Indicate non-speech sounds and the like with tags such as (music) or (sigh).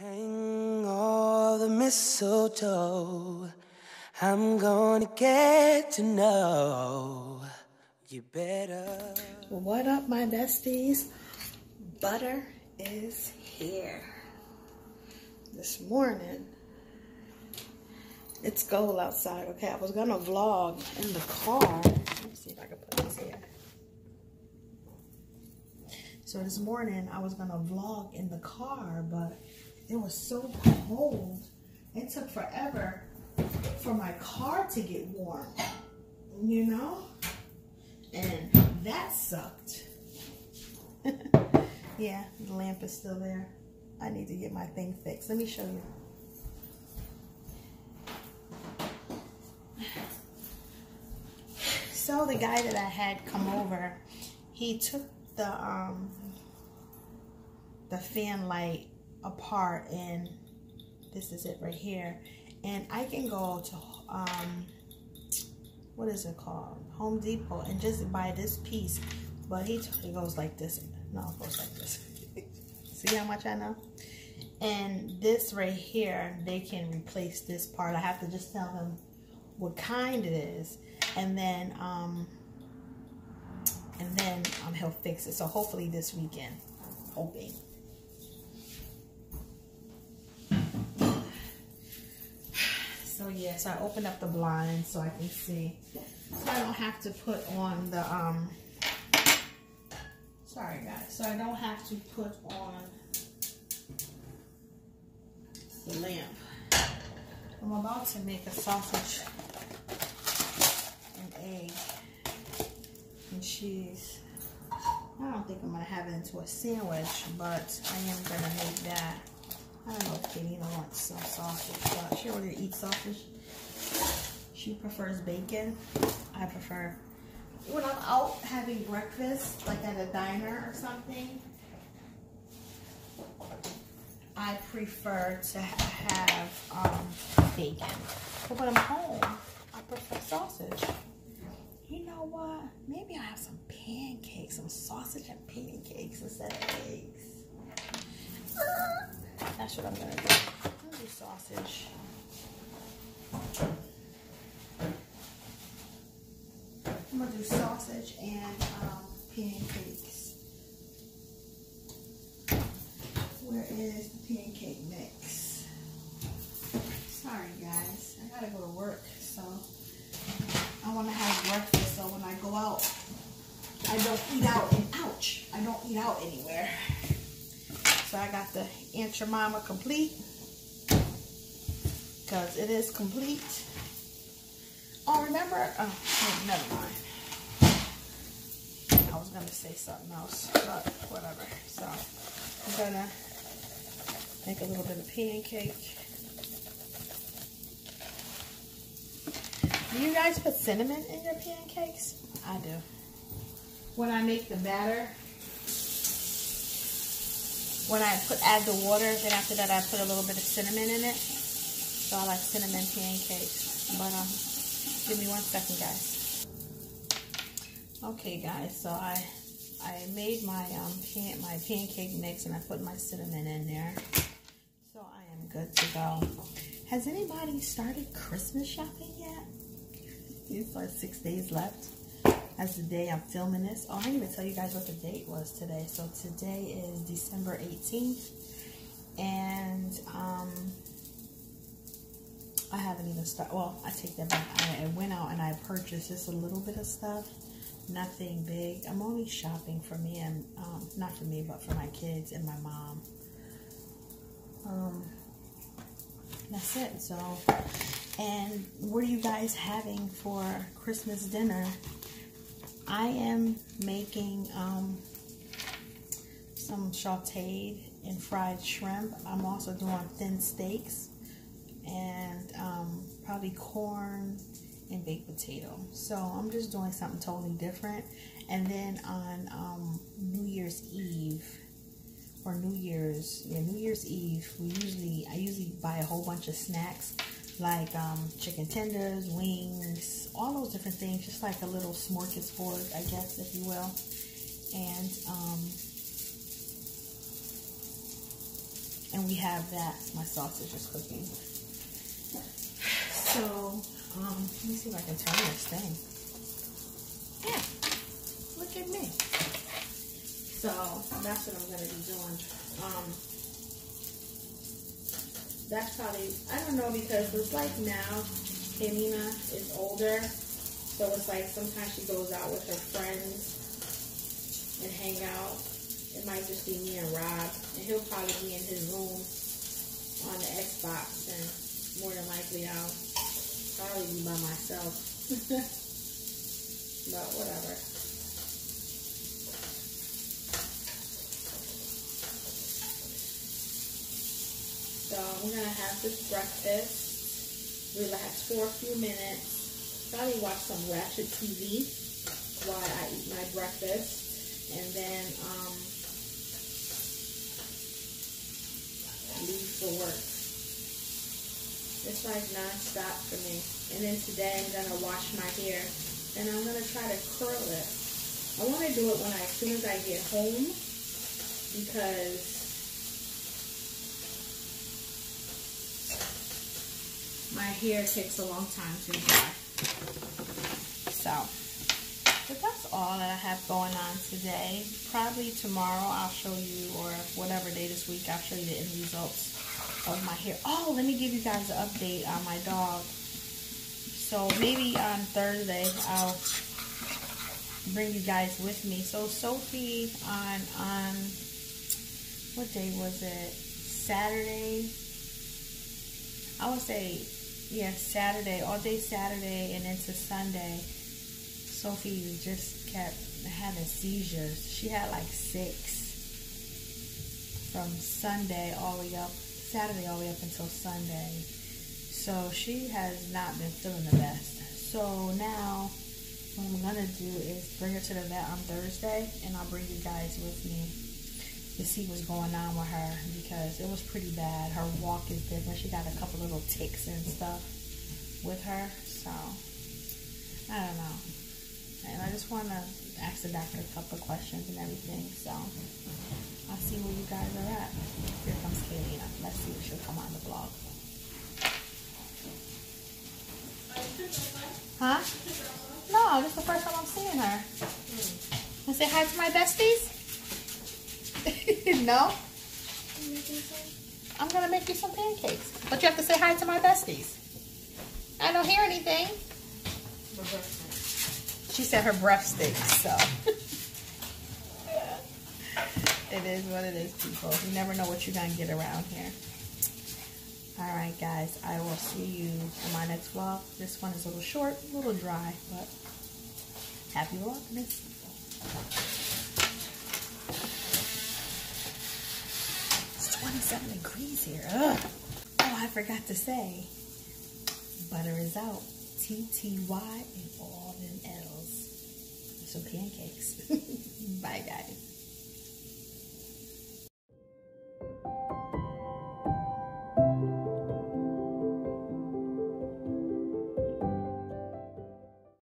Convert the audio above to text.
Hang all the mistletoe. I'm gonna get to know you better. What up, my besties? Butter is here. This morning, it's cold outside. Okay, I was gonna vlog in the car. Let me see if I can put this here. So this morning, I was gonna vlog in the car, but it was so cold. It took forever for my car to get warm, you know? And that sucked. (laughs) yeah, the lamp is still there. I need to get my thing fixed. Let me show you. (sighs) So the guy that I had come over, he took the um the fan light apart and this is it right here. And I can go to um what is it called? Home Depot and just buy this piece. But he it goes like this. No it goes like this. (laughs) See how much I know? And this right here they can replace this part. I have to just tell them what kind it is. And then um and then um, he'll fix it. So hopefully this weekend. Hoping So yeah, so I opened up the blinds so I can see. So I don't have to put on the, um, sorry guys. So I don't have to put on the lamp. I'm about to make a sausage and egg and cheese. I don't think I'm going to have it into a sandwich, but I am going to make that. I don't know if Katina wants some sausage, but she already eats sausage. She prefers bacon. I prefer, when I'm out having breakfast, like at a diner or something, I prefer to have um, bacon. But when I'm home, I prefer sausage. You know what? Maybe I'll have some pancakes, some sausage and pancakes instead of eggs. That's what I'm gonna do. I'm gonna do sausage. I'm gonna do sausage and um, pancakes. Where is the pancake mix? Sorry guys, I gotta go to work, so I wanna have breakfast so when I go out, I don't eat out and ouch, I don't eat out anywhere. So I got the Aunt Jemima complete because it is complete. Oh, remember? Oh, never mind. I was going to say something else, but whatever. So I'm going to make a little bit of pancake. Do you guys put cinnamon in your pancakes? I do. When I make the batter, when I put add the water, then after that I put a little bit of cinnamon in it. So I like cinnamon pancakes. But um, give me one second, guys. Okay, guys. So I I made my um pan, my pancake mix and I put my cinnamon in there. So I am good to go. Has anybody started Christmas shopping yet? It's like six days left as the day I'm filming this. Oh, I didn't even tell you guys what the date was today. So today is December 18th. And um, I haven't even started. Well, I take that back. I, I went out and I purchased just a little bit of stuff. Nothing big. I'm only shopping for me and, um, not for me, but for my kids and my mom. Um, that's it. So, and what are you guys having for Christmas dinner? I am making um, some sauteed and fried shrimp. I'm also doing thin steaks and um, probably corn and baked potato. So I'm just doing something totally different. And then on um, New Year's Eve or New Year's, yeah, New Year's Eve, we usually I usually buy a whole bunch of snacks like um, chicken tenders, wings, all those different things, just like a little smorgasbord, I guess, if you will. And um, And we have that. My sausage is cooking. So, um, let me see if I can turn this thing. Yeah, look at me. So, that's what I'm to be doing. That's probably, I don't know, because it's like now, Kamina is older. So it's like sometimes she goes out with her friends and hang out. It might just be me and Rob. And he'll probably be in his room on the Xbox. And more than likely I'll probably be by myself. (laughs) but whatever. So I'm gonna have this breakfast, relax for a few minutes, probably watch some Ratchet TV while I eat my breakfast, and then um, leave for work. It's like non-stop for me. And then today I'm gonna wash my hair, and I'm gonna try to curl it. I want to do it when I, as soon as I get home, because my hair takes a long time to dry. So, but that's all that I have going on today. Probably tomorrow I'll show you, or whatever day this week, I'll show you the end results of my hair. Oh, let me give you guys an update on my dog. So maybe on Thursday I'll bring you guys with me. So Sophie on on what day was it? Saturday. I would say yeah, Saturday, all day Saturday and into Sunday, Sophie just kept having seizures. She had like six from Sunday all the way up, Saturday all the way up until Sunday. So she has not been feeling the best. So now, what I'm gonna do is bring her to the vet on Thursday, and I'll bring you guys with me to see what's going on with her because it was pretty bad. Her walk is different. She got a couple little ticks and stuff with her. So, I don't know. And I just want to ask the doctor a couple of questions and everything. So, I'll see where you guys are at. Here comes Kaylina. Let's see if she'll come on the vlog. Huh? No, this is the first time I'm seeing her. Hmm. Want to say hi to my besties? (laughs) no? I'm gonna make you some pancakes. But you have to say hi to my besties. I don't hear anything. She said her breath stinks, so. (laughs) it is what it is, people. You never know what you're gonna get around here. Alright, guys. I will see you in my next vlog. This one is a little short, a little dry, but happy vlogmas. 27 degrees here. Ugh. Oh, I forgot to say, butter is out. T-T-Y and all them L's. Some pancakes. (laughs) Bye, guys.